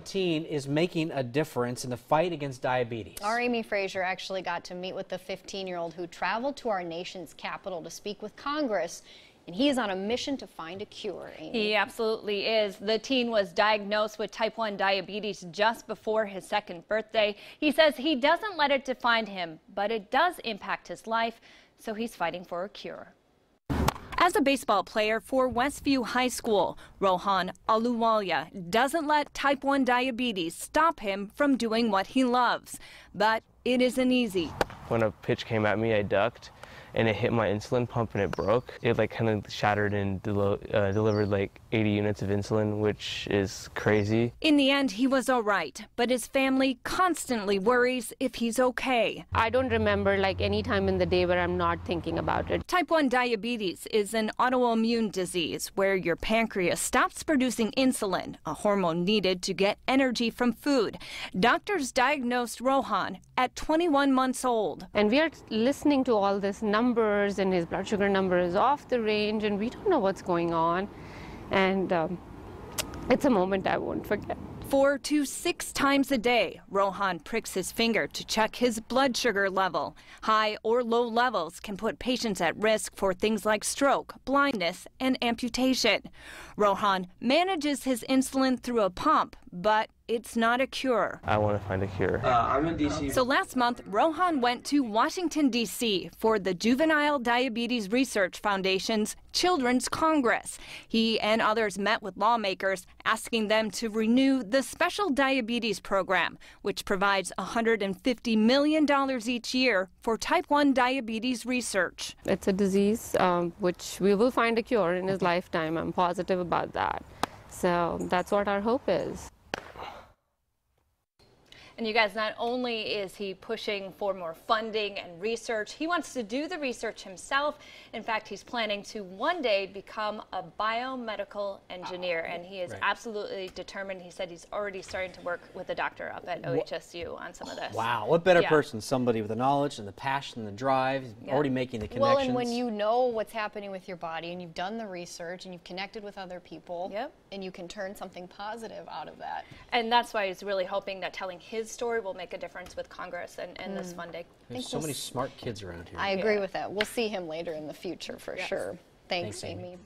teen is making a difference in the fight against diabetes. Our Amy Frazier actually got to meet with the 15 year old who traveled to our nation's capital to speak with Congress. And he is on a mission to find a cure. Amy. He absolutely is. The teen was diagnosed with type 1 diabetes just before his second birthday. He says he doesn't let it define him, but it does impact his life, so he's fighting for a cure. As a baseball player for Westview High School, Rohan Ahluwalia doesn't let type 1 diabetes stop him from doing what he loves. But it isn't easy. When a pitch came at me, I ducked and it hit my insulin pump and it broke. It like kind of shattered and delo- uh, delivered like 80 units of insulin, which is crazy. In the end, he was all right, but his family constantly worries if he's okay. I don't remember like any time in the day where I'm not thinking about it. Type 1 diabetes is an autoimmune disease where your pancreas stops producing insulin, a hormone needed to get energy from food. Doctors diagnosed Rohan at 21 months old. And we are listening to all this numbers and his blood sugar number is off the range and we don't know what's going on. And um, it's a moment I won't forget. Four to six times a day, Rohan pricks his finger to check his blood sugar level. High or low levels can put patients at risk for things like stroke, blindness, and amputation. Rohan manages his insulin through a pump, but it's not a cure. I want to find a cure. Uh, I'm in DC. So last month, Rohan went to Washington, D.C. for the Juvenile Diabetes Research Foundation's Children's Congress. He and others met with lawmakers asking them to renew the Special Diabetes Program, which provides $150 million each year for type 1 diabetes research. It's a disease um, which we will find a cure in his lifetime. I'm positive about that. So that's what our hope is. And you guys, not only is he pushing for more funding and research, he wants to do the research himself. In fact, he's planning to one day become a biomedical engineer, oh, and he is Right. absolutely determined. He said he's already starting to work with a doctor up at OHSU on some of this. Wow, what better Yeah. person? Somebody with the knowledge and the passion and the drive, He's Yeah. already making the connections. Well, and when you know what's happening with your body and you've done the research and you've connected with other people, Yep. and you can turn something positive out of that. And that's why he's really hoping that telling his story will make a difference with Congress and, and this hmm. funding. There's so many smart kids around here. I agree Yeah. with that. We'll see him later in the future for sure. Thanks, Thanks, Amy. Amy.